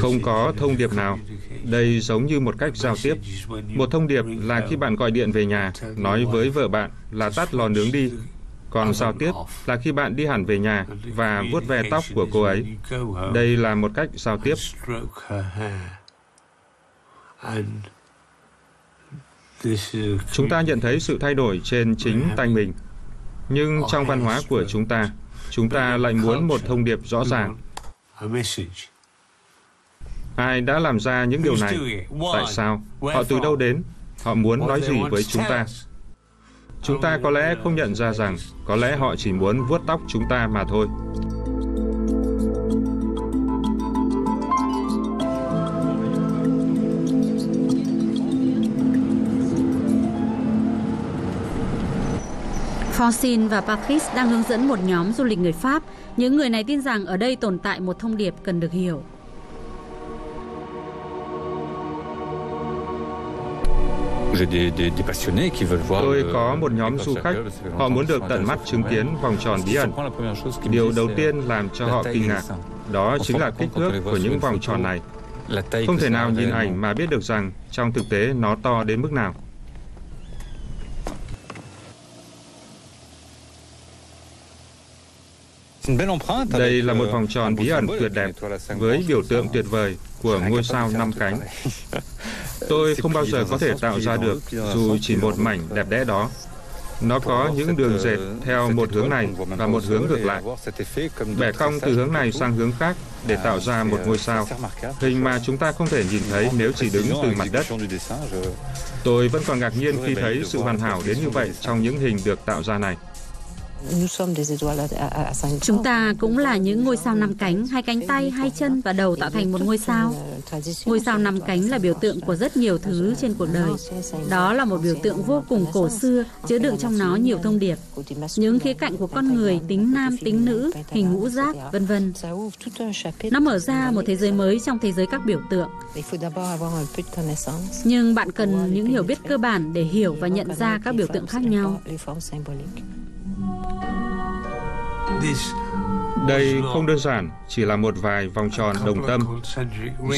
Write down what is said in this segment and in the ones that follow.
Không có thông điệp nào. Đây giống như một cách giao tiếp. Một thông điệp là khi bạn gọi điện về nhà, nói với vợ bạn là tắt lò nướng đi. Còn giao tiếp là khi bạn đi hẳn về nhà và vuốt ve tóc của cô ấy. Đây là một cách giao tiếp. Chúng ta nhận thấy sự thay đổi trên chính tay mình. Nhưng trong văn hóa của chúng ta, chúng ta lại muốn một thông điệp rõ ràng. Ai đã làm ra những điều này? Tại sao? Họ từ đâu đến? Họ muốn nói gì với chúng ta? Chúng ta có lẽ không nhận ra rằng có lẽ họ chỉ muốn vuốt tóc chúng ta mà thôi. Forsin và Patrice đang hướng dẫn một nhóm du lịch người Pháp. Những người này tin rằng ở đây tồn tại một thông điệp cần được hiểu. Tôi có một nhóm du khách, họ muốn được tận mắt chứng kiến vòng tròn bí ẩn. Điều đầu tiên làm cho họ kinh ngạc, đó chính là kích thước của những vòng tròn này. Không thể nào nhìn ảnh mà biết được rằng trong thực tế nó to đến mức nào. Đây là một vòng tròn bí ẩn tuyệt đẹp với biểu tượng tuyệt vời của ngôi sao năm cánh. Tôi không bao giờ có thể tạo ra được, dù chỉ một mảnh đẹp đẽ đó. Nó có những đường dệt theo một hướng này và một hướng ngược lại. Bẻ cong từ hướng này sang hướng khác để tạo ra một ngôi sao. Hình mà chúng ta không thể nhìn thấy nếu chỉ đứng từ mặt đất. Tôi vẫn còn ngạc nhiên khi thấy sự hoàn hảo đến như vậy trong những hình được tạo ra này. Chúng ta cũng là những ngôi sao năm cánh, hai cánh tay, hai chân và đầu tạo thành một ngôi sao. Ngôi sao năm cánh là biểu tượng của rất nhiều thứ trên cuộc đời. Đó là một biểu tượng vô cùng cổ xưa, chứa đựng trong nó nhiều thông điệp. Những khía cạnh của con người, tính nam, tính nữ, hình ngũ giác, vân vân. Nó mở ra một thế giới mới trong thế giới các biểu tượng. Nhưng bạn cần những hiểu biết cơ bản để hiểu và nhận ra các biểu tượng khác nhau. Đây không đơn giản chỉ là một vài vòng tròn đồng tâm.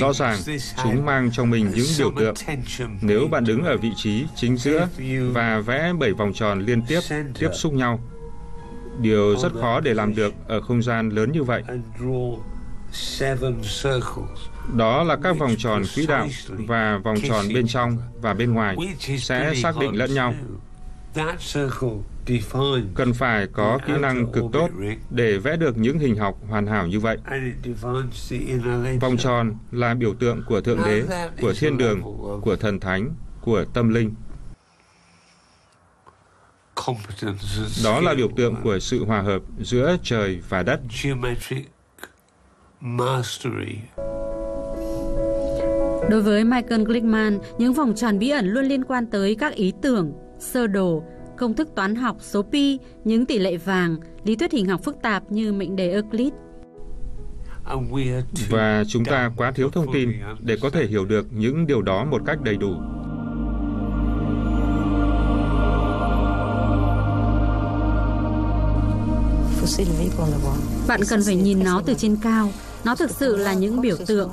Rõ ràng, chúng mang trong mình những biểu tượng. Nếu bạn đứng ở vị trí chính giữa và vẽ bảy vòng tròn liên tiếp tiếp xúc nhau, điều rất khó để làm được ở không gian lớn như vậy. Đó là các vòng tròn quỹ đạo và vòng tròn bên trong và bên ngoài sẽ xác định lẫn nhau cần phải có kỹ năng cực tốt để vẽ được những hình học hoàn hảo như vậy. Vòng tròn là biểu tượng của Thượng Đế, của thiên đường, của thần thánh, của tâm linh. Đó là biểu tượng của sự hòa hợp giữa trời và đất. Đối với Michael Glickman, những vòng tròn bí ẩn luôn liên quan tới các ý tưởng, sơ đồ, công thức toán học, số pi, những tỷ lệ vàng, lý thuyết hình học phức tạp như mệnh đề Euclid. Và chúng ta quá thiếu thông tin để có thể hiểu được những điều đó một cách đầy đủ. Bạn cần phải nhìn nó từ trên cao. Nó thực sự là những biểu tượng.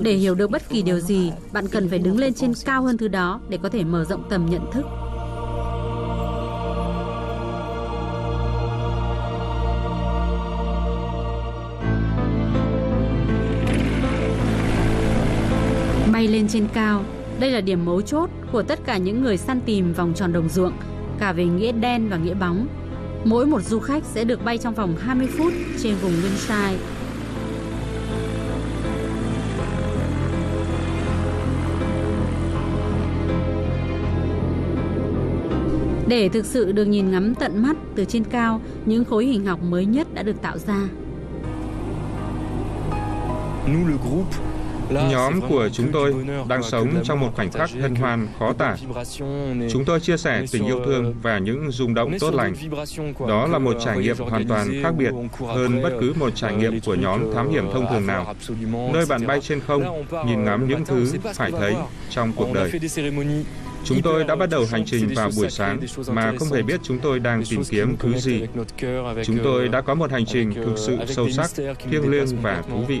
Để hiểu được bất kỳ điều gì, bạn cần phải đứng lên trên cao hơn thứ đó để có thể mở rộng tầm nhận thức. Bay lên trên cao. Đây là điểm mấu chốt của tất cả những người săn tìm vòng tròn đồng ruộng, cả về nghĩa đen và nghĩa bóng. Mỗi một du khách sẽ được bay trong vòng 20 phút trên vùng nguyên sai. Để thực sự được nhìn ngắm tận mắt từ trên cao, những khối hình học mới nhất đã được tạo ra. Nous le groupe Nhóm của chúng tôi đang sống trong một khoảnh khắc hân hoan khó tả. Chúng tôi chia sẻ tình yêu thương và những rung động tốt lành. Đó là một trải nghiệm hoàn toàn khác biệt hơn bất cứ một trải nghiệm của nhóm thám hiểm thông thường nào. Nơi bạn bay trên không, nhìn ngắm những thứ phải thấy trong cuộc đời. Chúng tôi đã bắt đầu hành trình vào buổi sáng mà không hề biết chúng tôi đang tìm kiếm thứ gì. Chúng tôi đã có một hành trình thực sự sâu sắc, thiêng liêng và thú vị.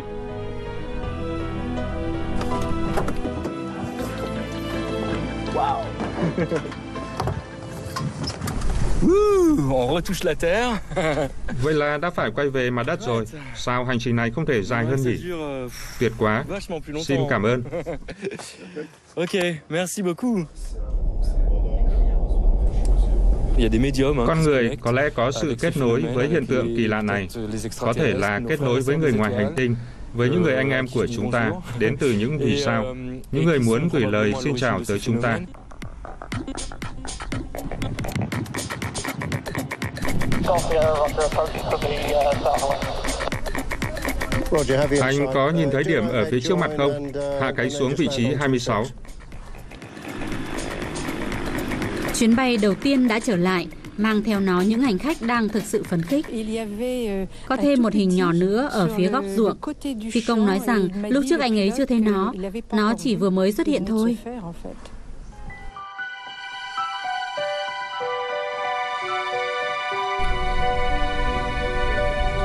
On retouche la terre. Vậy là đã phải quay về mặt đất rồi. Sao hành trình này không thể dài hơn nhỉ? Tuyệt quá. Xin cảm ơn. ok, merci beaucoup. Con người có lẽ có sự kết nối với hiện tượng kỳ lạ này. Có thể là kết nối với người ngoài hành tinh, với những người anh em của chúng ta đến từ những vì sao, những người muốn gửi lời xin chào tới chúng ta. Anh có nhìn thấy điểm ở phía trước mặt không? Hạ cánh xuống vị trí 26. Chuyến bay đầu tiên đã trở lại, mang theo nó những hành khách đang thực sự phấn khích. Có thêm một hình nhỏ nữa ở phía góc ruộng. Phi công nói rằng lúc trước anh ấy chưa thấy nó, nó chỉ vừa mới xuất hiện thôi.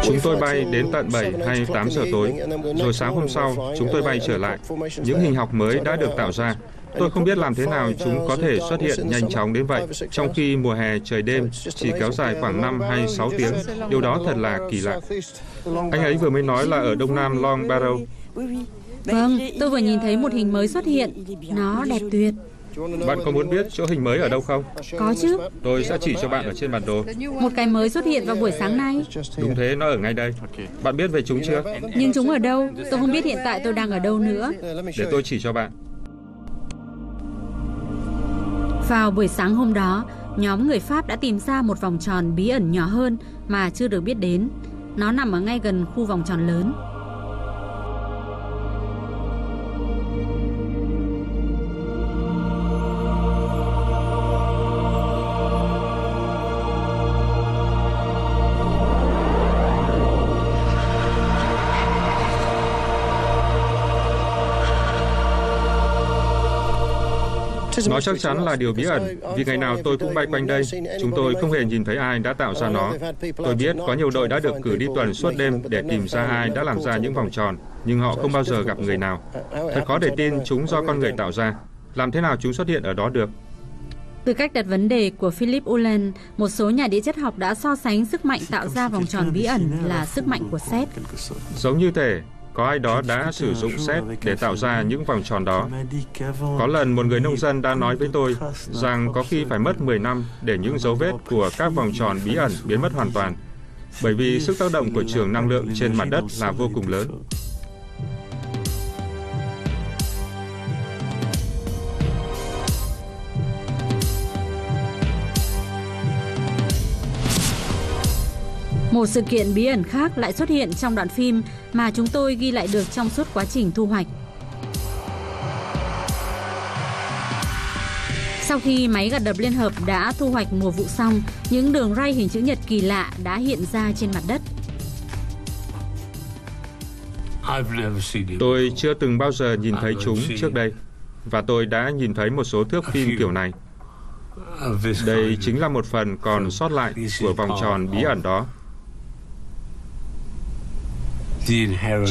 Chúng tôi bay đến tận 7 hay 8 giờ tối, rồi sáng hôm sau chúng tôi bay trở lại. Những hình học mới đã được tạo ra. Tôi không biết làm thế nào chúng có thể xuất hiện nhanh chóng đến vậy, trong khi mùa hè trời đêm chỉ kéo dài khoảng 5 hay 6 tiếng. Điều đó thật là kỳ lạ. Anh ấy vừa mới nói là ở đông nam Long Barrow. Vâng, tôi vừa nhìn thấy một hình mới xuất hiện. Nó đẹp tuyệt. Bạn có muốn biết chỗ hình mới ở đâu không? Có chứ. Tôi sẽ chỉ cho bạn ở trên bản đồ. Một cái mới xuất hiện vào buổi sáng nay. Đúng thế, nó ở ngay đây. Bạn biết về chúng chưa? Nhưng chúng ở đâu? Tôi không biết hiện tại tôi đang ở đâu nữa. Để tôi chỉ cho bạn. Vào buổi sáng hôm đó, nhóm người Pháp đã tìm ra một vòng tròn bí ẩn nhỏ hơn mà chưa được biết đến. Nó nằm ở ngay gần khu vòng tròn lớn. Nó chắc chắn là điều bí ẩn, vì ngày nào tôi cũng bay quanh đây. Chúng tôi không hề nhìn thấy ai đã tạo ra nó. Tôi biết có nhiều đội đã được cử đi tuần suốt đêm để tìm ra ai đã làm ra những vòng tròn, nhưng họ không bao giờ gặp người nào. Thật khó để tin chúng do con người tạo ra. Làm thế nào chúng xuất hiện ở đó được? Từ cách đặt vấn đề của Philip Ulen, một số nhà địa chất học đã so sánh sức mạnh tạo ra vòng tròn bí ẩn là sức mạnh của sét. Giống như thể có ai đó đã sử dụng sét để tạo ra những vòng tròn đó. Có lần một người nông dân đã nói với tôi rằng có khi phải mất 10 năm để những dấu vết của các vòng tròn bí ẩn biến mất hoàn toàn, bởi vì sức tác động của trường năng lượng trên mặt đất là vô cùng lớn. Một sự kiện bí ẩn khác lại xuất hiện trong đoạn phim mà chúng tôi ghi lại được trong suốt quá trình thu hoạch. Sau khi máy gặt đập liên hợp đã thu hoạch mùa vụ xong, những đường ray hình chữ nhật kỳ lạ đã hiện ra trên mặt đất. Tôi chưa từng bao giờ nhìn thấy chúng trước đây, và tôi đã nhìn thấy một số thước phim kiểu này. Đây chính là một phần còn sót lại của vòng tròn bí ẩn đó.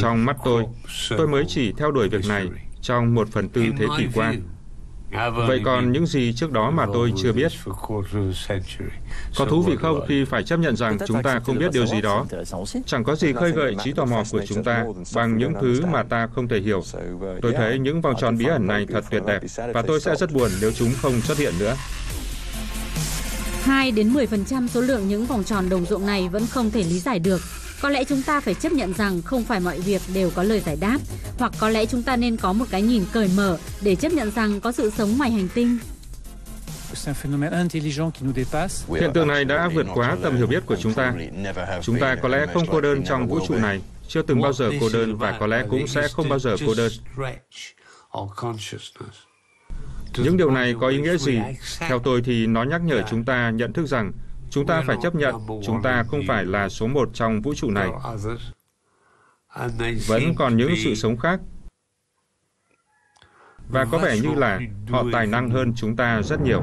Trong mắt tôi, tôi mới chỉ theo đuổi việc này trong một phần tư thế kỷ qua. Vậy còn những gì trước đó mà tôi chưa biết? Có thú vị không khi phải chấp nhận rằng chúng ta không biết điều gì đó? Chẳng có gì khơi gợi trí tò mò của chúng ta bằng những thứ mà ta không thể hiểu. Tôi thấy những vòng tròn bí ẩn này thật tuyệt đẹp và tôi sẽ rất buồn nếu chúng không xuất hiện nữa. 2 đến 10% số lượng những vòng tròn đồng ruộng này vẫn không thể lý giải được. Có lẽ chúng ta phải chấp nhận rằng không phải mọi việc đều có lời giải đáp, hoặc có lẽ chúng ta nên có một cái nhìn cởi mở để chấp nhận rằng có sự sống ngoài hành tinh. Hiện tượng này đã vượt quá tầm hiểu biết của chúng ta. Chúng ta có lẽ không cô đơn trong vũ trụ này, chưa từng bao giờ cô đơn và có lẽ cũng sẽ không bao giờ cô đơn. Những điều này có ý nghĩa gì? Theo tôi thì nó nhắc nhở chúng ta nhận thức rằng Chúng ta phải chấp nhận, chúng ta không phải là số một trong vũ trụ này. Vẫn còn những sự sống khác. Và có vẻ như là họ tài năng hơn chúng ta rất nhiều.